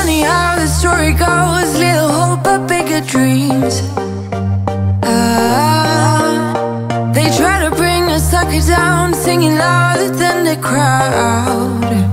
funny how the story goes. Little hope, but bigger dreams. Ah, they try to bring a sucker down, singing louder than the crowd.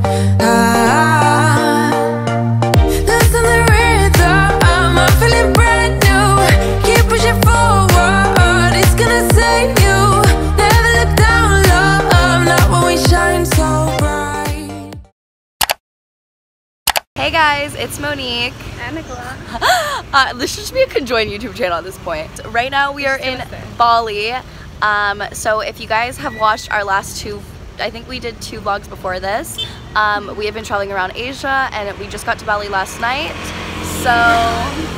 Hey guys, it's Monique. And Nicola. Uh, this should be a conjoined YouTube channel at this point. Right now we are in Bali. Um, so if you guys have watched our last two, I think we did two vlogs before this. Um, we have been traveling around Asia and we just got to Bali last night. So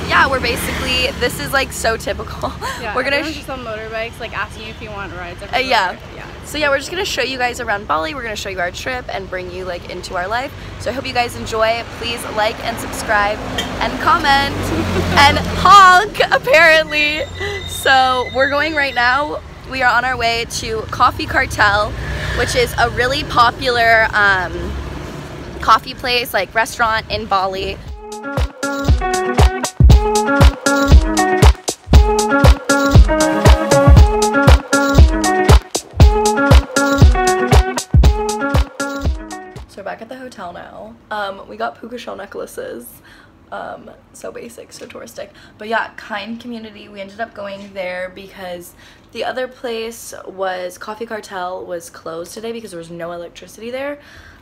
yeah, we're basically, this is like so typical. Yeah, we're gonna, just on motorbikes, like asking you if you want rides. uh, yeah. Yeah. So yeah, we're just gonna show you guys around Bali. We're gonna show you our trip and bring you like into our life. So I hope you guys enjoy. Please like and subscribe and comment and honk apparently. So we're going right now. We are on our way to Coffee Cartel, which is a really popular um, coffee place, like restaurant in Bali. Back at the hotel now. Um, we got puka shell necklaces. Um, so basic, so touristic. But yeah, Kynd Community. We ended up going there because the other place was Coffee Cartel was closed today because there was no electricity there.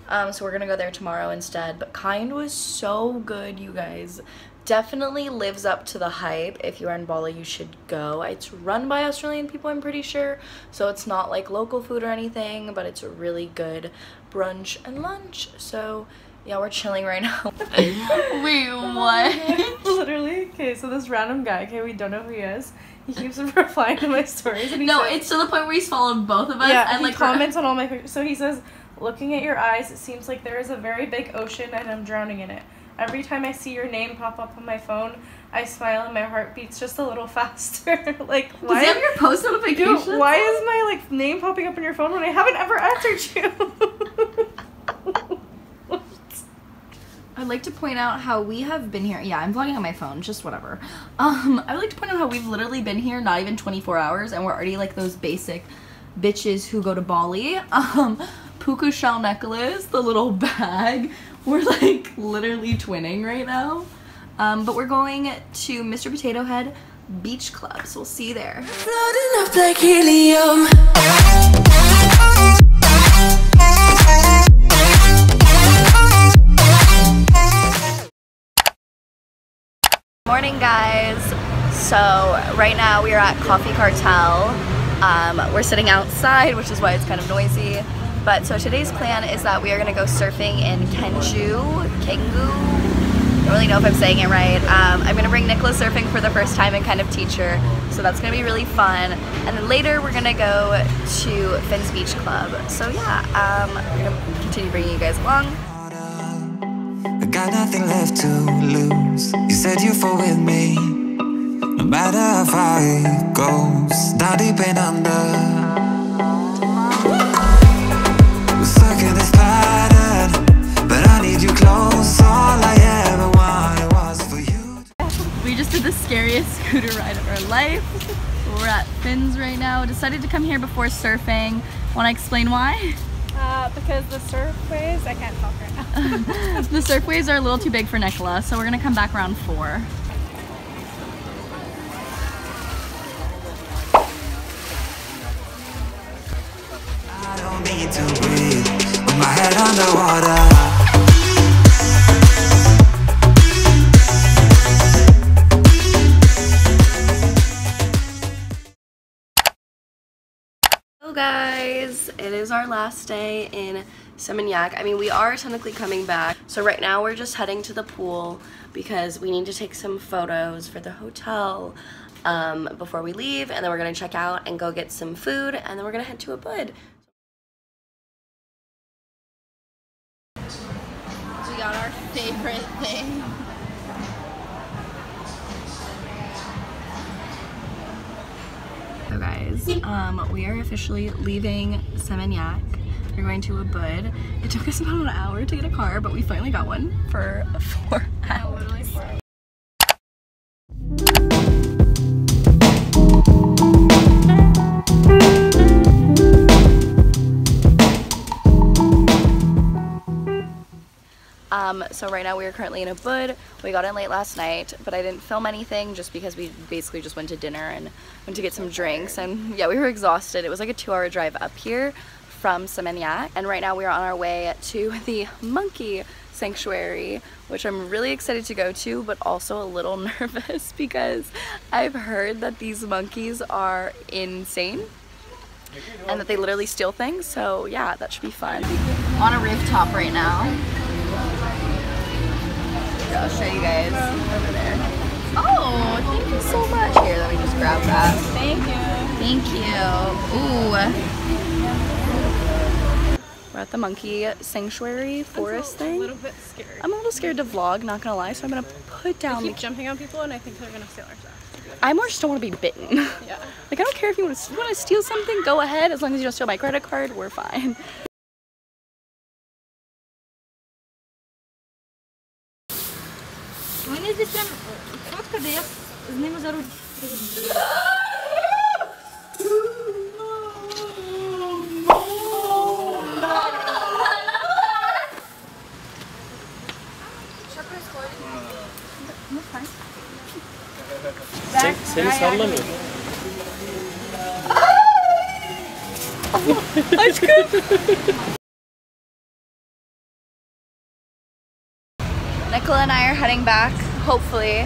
Um, so we're gonna go there tomorrow instead. But Kynd was so good, you guys. Definitely lives up to the hype. If you are in Bali, you should go. It's run by Australian people, I'm pretty sure. So it's not like local food or anything, but it's a really good brunch and lunch. So yeah, we're chilling right now. Wait, what? Literally. Okay, so this random guy, okay, we don't know who he is. He keeps replying to my stories. And he no, says- it's to the point where he's followed both of us yeah, and he like comments on all my. So he says, "Looking at your eyes, it seems like there is a very big ocean, and I'm drowning in it. Every time I see your name pop up on my phone, I smile and my heart beats just a little faster. like, why? he have your post Dude, why is my like name popping up on your phone when I haven't ever answered you? I'd like to point out how we have been here. Yeah, I'm vlogging on my phone, just whatever. Um, I would like to point out how we've literally been here not even 24 hours and we're already like those basic bitches who go to Bali. Um, puka shell necklace, the little bag. We're like literally twinning right now. Um, but we're going to Mr. Potato Head Beach Club, so we'll see you there. Floating up like helium. Morning, guys. So right now we are at Coffee Cartel. Um, we're sitting outside, which is why it's kind of noisy. But so today's plan is that we are gonna go surfing in Kenju, Kengu. I don't really know if I'm saying it right. Um, I'm gonna bring Nicola surfing for the first time and kind of teach her. So that's gonna be really fun. And then later we're gonna go to Finn's Beach Club. So yeah, um, we're gonna continue bringing you guys along. I got nothing left to lose. You said you fall with me. No matter how far it goes, down deep and under. Scooter ride of our life. We're at Finn's right now. Decided to come here before surfing. Want to explain why? uh, because the surf waves, I can't talk right now. the surf waves are a little too big for Nicola, so we're gonna come back around four. I don't need to breathe with my head underwater. It is our last day in Seminyak. I mean, we are technically coming back. So right now we're just heading to the pool because we need to take some photos for the hotel um, before we leave. And then we're gonna check out and go get some food and then we're gonna head to Ubud. We got our favorite thing. Guys, um, we are officially leaving Seminyak We're going to Ubud. It took us about an hour to get a car, but we finally got one for four Um, so right now we are currently in Ubud. We got in late last night, but I didn't film anything just because we basically just went to dinner and went to get some drinks. And yeah, we were exhausted. It was like a two hour drive up here from Seminyak. And right now we are on our way to the monkey sanctuary, which I'm really excited to go to, but also a little nervous because I've heard that these monkeys are insane and that they literally steal things. So yeah, that should be fun. On a rooftop right now. I'll show you guys over there. Oh, thank you so much. Here, let me just grab that. Thank you. Thank you. Ooh. We're at the monkey sanctuary forest A thing. little bit scared. I'm a little scared to vlog, not gonna lie, so I'm gonna put down. keep jumping on people and I think they're gonna steal our stuff. I more just don't want to be bitten. Yeah. Like I don't care if you want to, want to steal something, go ahead. As long as you don't steal my credit card, we're fine. Вони десь там фотка, де я з ними за руку. Sen, seni sallamıyor. Nicola and I are heading back, hopefully,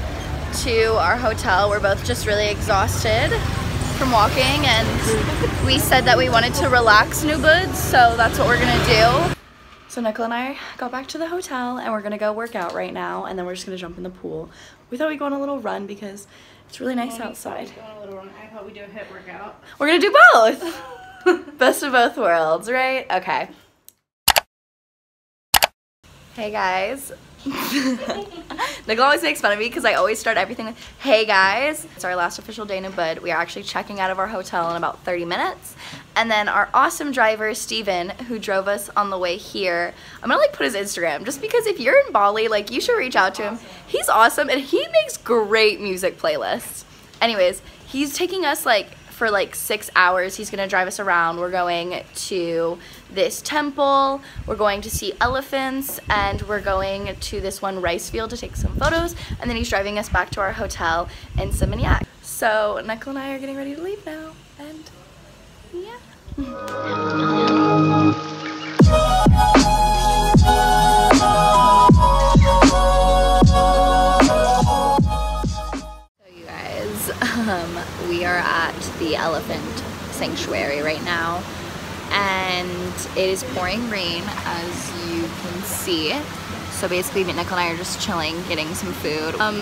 to our hotel. We're both just really exhausted from walking, and we said that we wanted to relax New Boods, so that's what we're gonna do. So Nicola and I got back to the hotel, and we're gonna go work out right now, and then we're just gonna jump in the pool. We thought we'd go on a little run because it's really nice outside. Little wrong. I thought we'd do a HIIT workout. We're gonna do both. Best of both worlds, right? Okay. Hey guys. Nicole always makes fun of me because I always start everything with, hey guys. It's our last official day in Ubud. We are actually checking out of our hotel in about 30 minutes. And then our awesome driver, Steven, who drove us on the way here, I'm gonna like put his Instagram just because if you're in Bali, like you should reach out to him. He's awesome and he makes great music playlists. Anyways, he's taking us like for like six hours. He's gonna drive us around. We're going to this temple, we're going to see elephants, and we're going to this one rice field to take some photos, and then he's driving us back to our hotel in Seminyak. So Nicole and I are getting ready to leave now, and yeah. So you guys, um, we are at the elephant sanctuary right now, and it is pouring rain as you can see. So basically, Nicole and I are just chilling, getting some food. Um,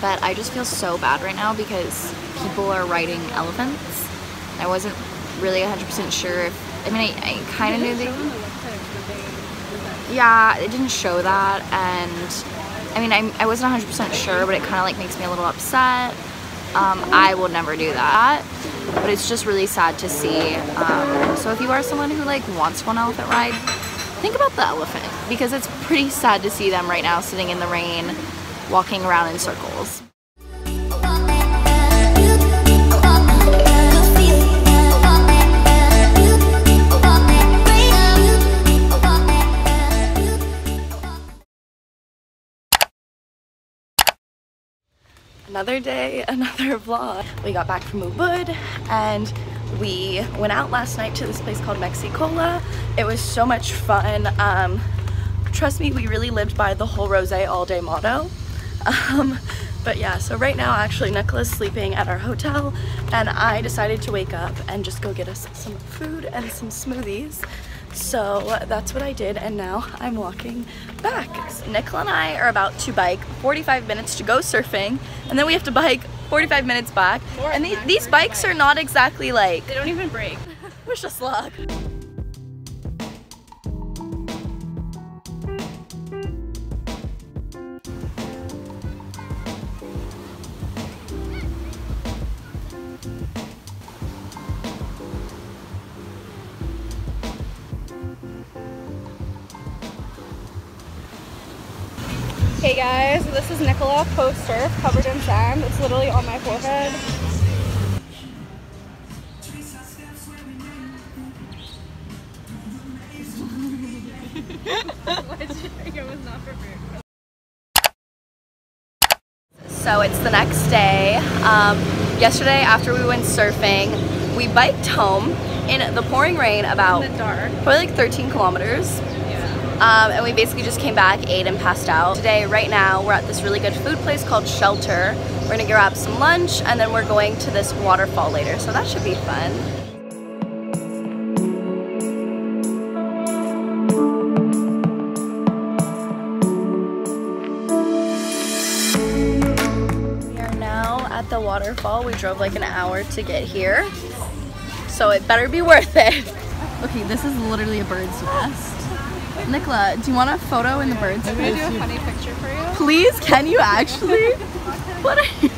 but I just feel so bad right now because people are riding elephants. I wasn't really 100% sure if, I mean, I, I kind of knew that. Yeah, it didn't show that, and I mean, I'm, I wasn't 100% sure, but it kind of like makes me a little upset. Um, I will never do that, but it's just really sad to see. Um, so if you are someone who like wants to go on an elephant ride, think about the elephant because it's pretty sad to see them right now sitting in the rain, walking around in circles. Another day, another vlog. We got back from Ubud and we went out last night to this place called Mexicola. It was so much fun. Um, trust me, we really lived by the whole rose all day motto. Um, but yeah, so right now actually Nicola's sleeping at our hotel and I decided to wake up and just go get us some food and some smoothies. So that's what I did and now I'm walking back. Nicola and I are about to bike 45 minutes to go surfing and then we have to bike 45 minutes back. And these, these bikes are not exactly like, They don't even brake. wish us luck. Guys, this is Nicola poster covered in sand. It's literally on my forehead. So it's the next day. Um, yesterday, after we went surfing, we biked home in the pouring rain about In the dark. probably like 13 kilometers. Um, and we basically just came back, ate, and passed out. Today, right now, we're at this really good food place called Shelter. We're gonna grab some lunch, and then we're going to this waterfall later, so that should be fun. We are now at the waterfall. We drove like an hour to get here, so it better be worth it. Okay, this is literally a bird's nest. Nicola, do you want a photo in the bird's Can I nest? do a funny picture for you? Please, can you actually? What are you?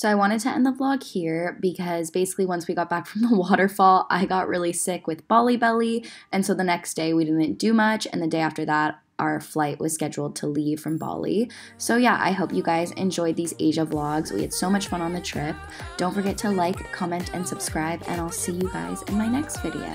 So I wanted to end the vlog here because basically once we got back from the waterfall, I got really sick with Bali belly, and so the next day we didn't do much, and the day after that our flight was scheduled to leave from Bali. So yeah, I hope you guys enjoyed these Asia vlogs. We had so much fun on the trip. Don't forget to like, comment, and subscribe, and I'll see you guys in my next video.